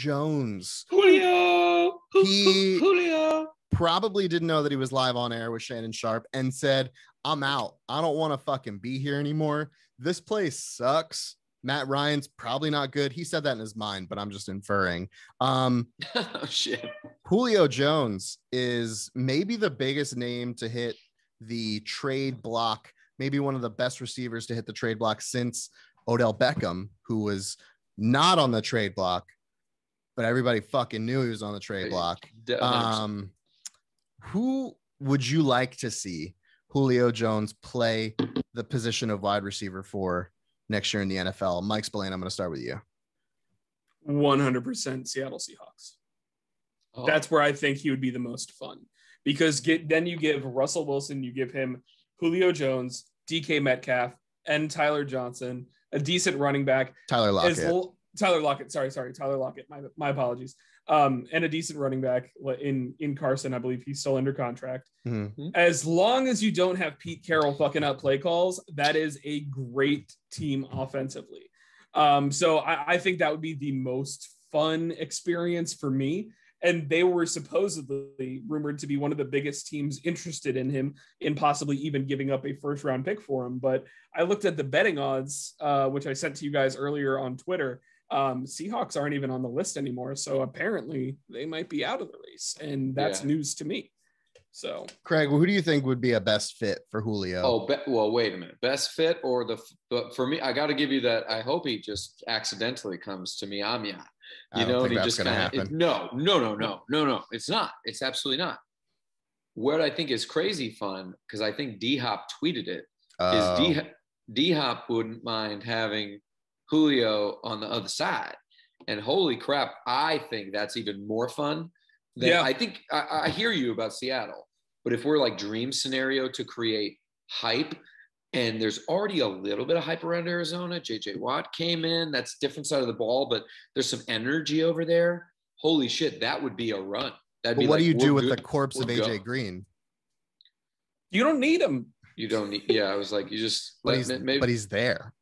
Jones. Julio. He- Julio. Probably didn't know that he was live on air with Shannon Sharpe and said, I'm out. I don't want to fucking be here anymore. This place sucks. Matt Ryan's probably not good. He said that in his mind, but I'm just inferring. Um, oh shit. Julio Jones is maybe the biggest name to hit the trade block, maybe one of the best receivers to hit the trade block since Odell Beckham, who was not on the trade block, but everybody fucking knew he was on the trade block. Um, who would you like to see Julio Jones play the position of wide receiver for next year in the NFL? Mike Spillane, I'm going to start with you. 100% Seattle Seahawks. Oh, That's where I think he would be the most fun because get then you give Russell Wilson, you give him Julio Jones, DK Metcalf, and Tyler Johnson, a decent running back. Tyler Lockett. As l- Tyler Lockett, sorry, sorry, Tyler Lockett. My my apologies. Um, and a decent running back in in Carson. I believe he's still under contract. Mhm. As long as you don't have Pete Carroll fucking up play calls, that is a great team offensively. Um, so I, I think that would be the most fun experience for me. And they were supposedly rumored to be one of the biggest teams interested in him, in possibly even giving up a first round pick for him. But I looked at the betting odds, uh, which I sent to you guys earlier on Twitter. Um, Seahawks aren't even on the list anymore. So apparently they might be out of the race. And that's Yeah. news to me. So Craig, who do you think would be a best fit for Julio? Oh, be- well, wait a minute. Best fit or the? f- But for me, I got to give you that. I hope he just accidentally comes to Miami. I You don't know, think and he just gonna kinda, happen. it- no, no, no, no, no, no. It's not. It's absolutely not. What I think is crazy fun because I think D Hop tweeted it is Oh, D D Hop wouldn't mind having Julio on the other side. And holy crap, I think that's even more fun. Than, Yeah. I think I, I hear you about Seattle, but if we're like dream scenario to create hype, and there's already a little bit of hype around Arizona. JJ Watt came in. That's different side of the ball, but there's some energy over there. Holy shit, that would be a run. That'd but be what like, do you do with good. the corpse of We're AJ go. Green? you don't need him. You don't need. Yeah, I was like, you just. But let- he's maybe, but he's there.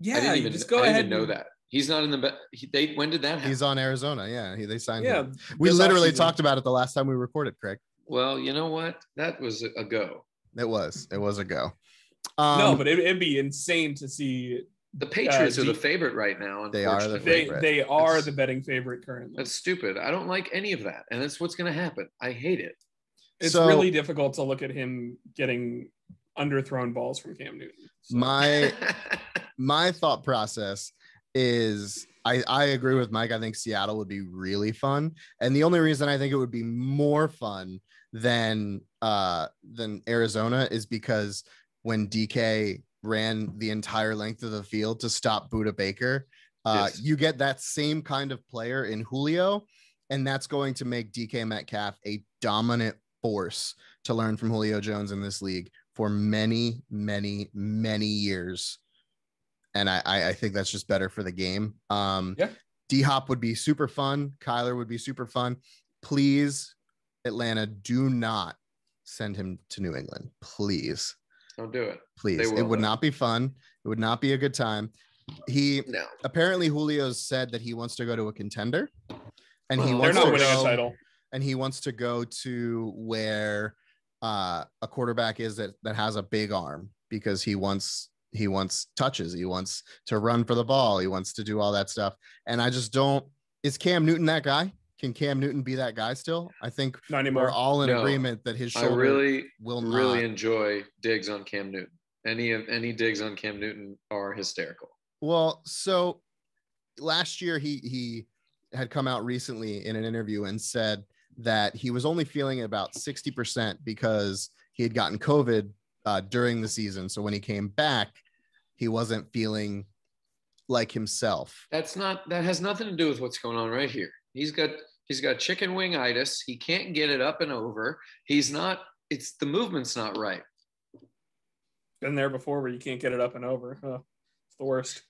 Yeah, I didn't even, just go I didn't ahead. even know and- that. He's not in the. Be- he, they when did that happen? He's on Arizona. Yeah, he, they signed Yeah, him. We literally offseason. talked about it the last time we recorded, Craig. well, you know what? That was a, a go. It was. It was a go. Um, no, but it, it'd be insane to see. The Patriots Uh, are the favorite right now. They are the unfortunately. They favorite. they are That's- the betting favorite currently. That's stupid. I don't like any of that, and that's what's going to happen. I hate it. It's So- really difficult to look at him getting underthrown balls from Cam Newton. So- my my thought process is I, I agree with Mike. I think Seattle would be really fun. And the only reason I think it would be more fun than uh than Arizona is because when DK ran the entire length of the field to stop Budda Baker, uh Yes. you get that same kind of player in Julio, and that's going to make DK Metcalf a dominant force to learn from Julio Jones in this league for many, many, many years. And I, I, think that's just better for the game. Um, Yeah. D Hop would be super fun. Kyler would be super fun. Please, Atlanta, do not send him to New England. Please, don't do it. please. They it would though. not be fun. It would not be a good time. He No. apparently Julio's said that he wants to go to a contender, and he Well, wants not to winning go, a title. and he wants to go to where uh, a quarterback is that that has a big arm because he wants he wants touches, he wants to run for the ball, he wants to do all that stuff. And I just don't. Is Cam Newton that guy? Can Cam Newton be that guy still? I think Not anymore. we're anymore. all in No. agreement that his I really, will not. really enjoy digs on Cam Newton. Any of any digs on Cam Newton are hysterical. Well, so last year he he had come out recently in an interview and said that he was only feeling about 60% because he had gotten COVID uh, during the season. So when he came back, he wasn't feeling like himself. That's not. That has nothing to do with what's going on right here. He's got he's got chicken wing itis. He can't get it up and over. He's not. It's the movement's not right. Been there before where you can't get it up and over. Huh. It's the worst.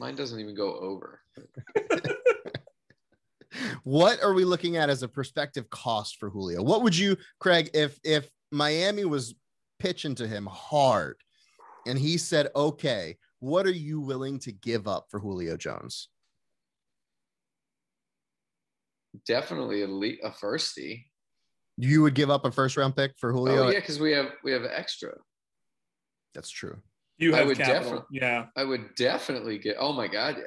Mine doesn't even go over. What are we looking at as a prospective cost for Julio? What would you, Craig, if if Miami was pitching to him hard and he said, okay, what are you willing to give up for Julio Jones? definitely a, le- a firsty. You would give up a first round pick for Julio? Oh yeah, because we have we have extra. That's true. You I have would capital. definitely- Yeah. I would definitely get. Oh my god, yeah.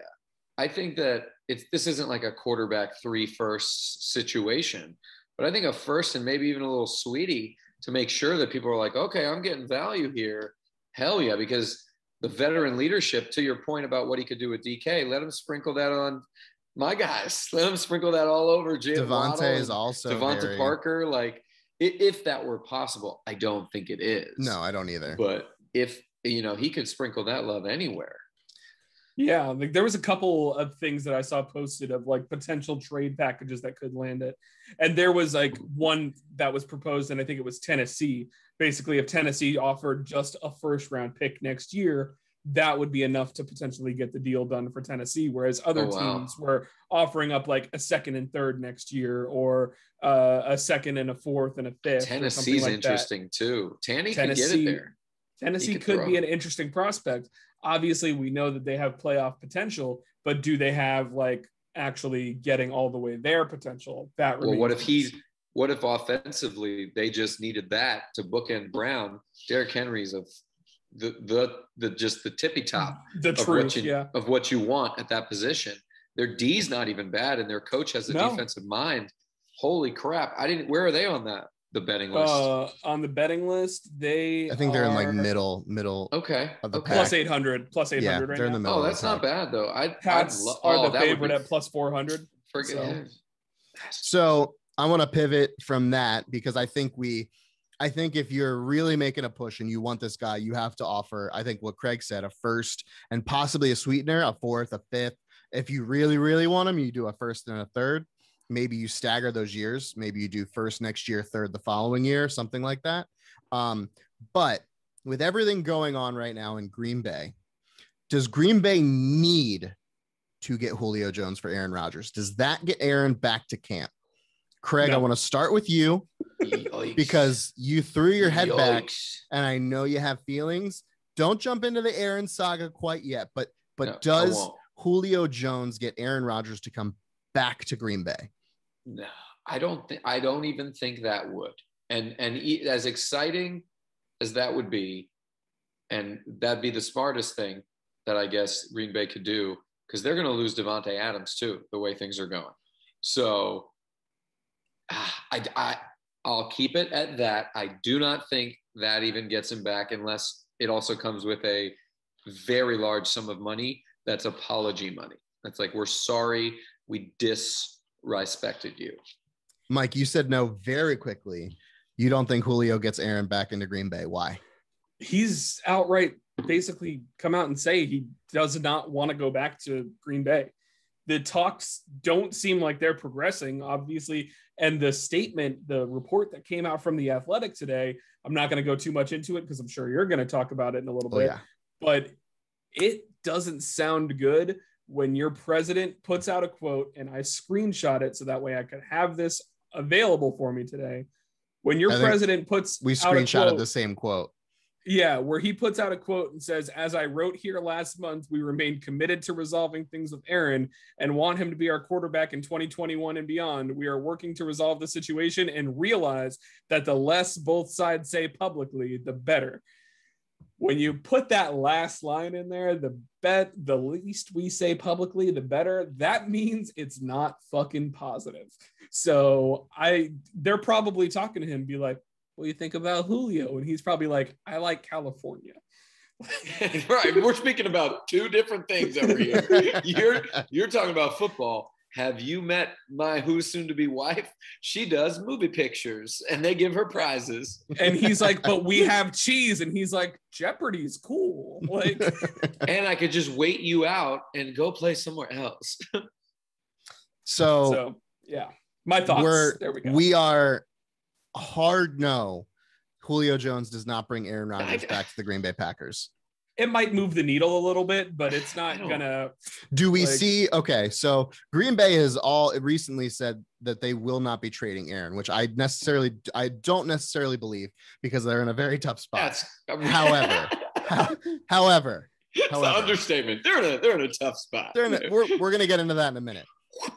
I think that it's this isn't like a quarterback three first situation, but I think a first and maybe even a little sweetie to make sure that people are like, okay, I'm getting value here. Hell yeah, because the veteran leadership, to your point about what he could do with DK, let him sprinkle that on my guys. Let him sprinkle that all over Waddle Devontae is also DeVante very- Parker. Like, if that were possible, I don't think it is. No, I don't either. but if you know, he could sprinkle that love anywhere. Yeah, like there was a couple of things that I saw posted of like potential trade packages that could land it. And there was like one that was proposed, and I think it was Tennessee. Basically, if Tennessee offered just a first round pick next year, that would be enough to potentially get the deal done for Tennessee. Whereas other Oh, wow. teams were offering up like a second and third next year, or uh, a second and a fourth and a fifth. or something Tennessee's like that. interesting too. Tanny could get Tennessee- it there. Tennessee could could throw. be an interesting prospect. Obviously, we know that they have playoff potential, but do they have like actually getting all the way there potential? That Well, what if he? What if offensively they just needed that to bookend Brown? Derrick Henry's of the the the just the tippy top the of truth? what you Yeah, of what you want at that position. Their D's not even bad, and their coach has a No. defensive mind. Holy crap! I didn't. Where are they on that? The betting list. uh, on the betting list, they I think they're in like are middle, middle. okay. of the okay. plus pack. eight hundred, plus eight Yeah, right they're in now. the middle. Oh, of the that's not pack. bad though. I Pats lo- are oh, the that would favorite be- at plus four hundred. Forget so- it. So I want to pivot from that because I think we, I think if you're really making a push and you want this guy, you have to offer. I think what Craig said: a first and possibly a sweetener, a fourth, a fifth. If you really, really want him, you do a first and a third. Maybe you stagger those years. Maybe you do first next year, third the following year, something like that. Um, but with everything going on right now in Green Bay, does Green Bay need to get Julio Jones for Aaron Rodgers? Does that get Aaron back to camp? Craig, I want to start with you Yikes. because you threw your head back and I know you have feelings. Don't jump into the Aaron saga quite yet, but but No, does. Julio Jones get Aaron Rodgers to come back to Green Bay? No, I don't think. I don't even think that would. And and e- as exciting as that would be, and that'd be the smartest thing that I guess Green Bay could do because they're going to lose Davante Adams too, the way things are going. So ah, I I I'll keep it at that. I do not think that even gets him back unless it also comes with a very large sum of money. That's apology money. That's like we're sorry we disrespected you. Mike, you said no very quickly. You don't think Julio gets Aaron back into Green Bay? Why? He's outright basically come out and say he does not want to go back to Green Bay. The talks don't seem like they're progressing, obviously. And the statement, the report that came out from the Athletic today, I'm not going to go too much into it because I'm sure you're going to talk about it in a little Oh bit. yeah, but it doesn't sound good when your president puts out a quote and I screenshot it so that way I could have this available for me today. When your president puts we screenshotted quote, the same quote. yeah, where he puts out a quote and says, As I wrote here last month, we remain committed to resolving things with Aaron and want him to be our quarterback in 2021 and beyond. We are working to resolve the situation and realize that the less both sides say publicly, the better. When you put that last line in there, the bet the least we say publicly, the better. That means it's not fucking positive. So I they're probably talking to him, be like, what do you think about Julio? And he's probably like, I like California. right. We're speaking about two different things over here. You're you're talking about football. Have you met my who's soon to be wife? She does movie pictures and they give her prizes. And he's like, but we have cheese. And he's like, Jeopardy's cool. Like, And I could just wait you out and go play somewhere else. So, so yeah. My thoughts. we're there we go. we are hard no. Julio Jones does not bring Aaron Rodgers I- back to the Green Bay Packers. It might move the needle a little bit, but it's not gonna Do we Like- see? Okay, so Green Bay has all recently said that they will not be trading Aaron, which I necessarily I don't necessarily believe because they're in a very tough spot. That's However, However, it's an however. understatement. They're in a they're in a tough spot. they're in a, we're we're gonna get into that in a minute.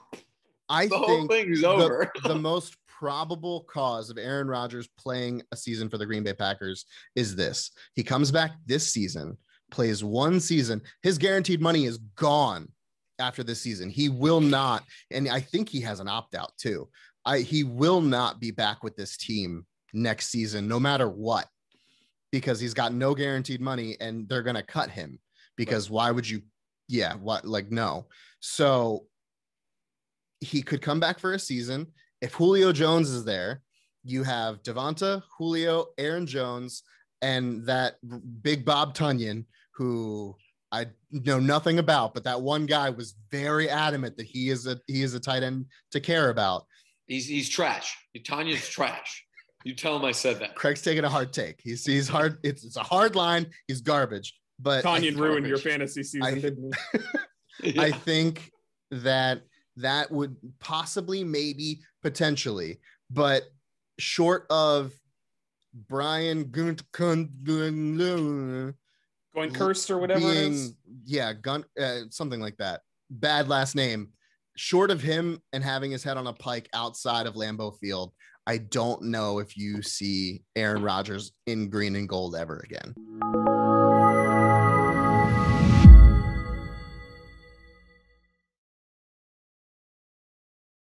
I The whole think thing's the- the most probable cause of Aaron Rodgers playing a season for the Green Bay Packers is this. He comes back this season, plays one season. His guaranteed money is gone after this season. He will not, and I think he has an opt out too. I he will not be back with this team next season, no matter what, because he's got no guaranteed money and they're gonna cut him. Because why would you? Yeah, what like no. So he could come back for a season. If Julio Jones is there, you have Davante, Julio, Aaron Jones, and that big Bob Tonyan, who I know nothing about, but that one guy was very adamant that he is a he is a tight end to care about. He's he's trash. Tonyan's trash. You tell him I said that. Craig's taking a hard take. He's he's hard. It's it's a hard line. He's garbage. But I Tonyan ruined your fantasy season, I- didn't he? I think that that would possibly, maybe, potentially, but short of Brian Gunt Going cursed or whatever it is. yeah, Gun, uh, something like that. Bad last name. Short of him and having his head on a pike outside of Lambeau Field, I don't know if you see Aaron Rodgers in green and gold ever again.